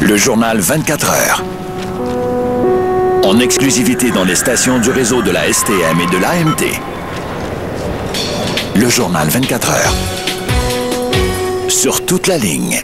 Le journal 24 heures. En exclusivité dans les stations du réseau de la STM et de l'AMT. Le journal 24 heures. Sur toute la ligne.